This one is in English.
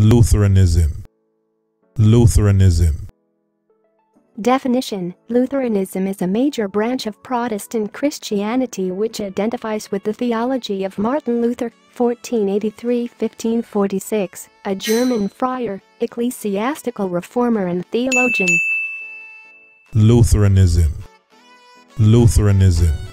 Lutheranism. Lutheranism. Definition Lutheranism is a major branch of Protestant Christianity which identifies with the theology of Martin Luther, 1483-1546, a German friar, ecclesiastical reformer and theologian. Lutheranism. Lutheranism.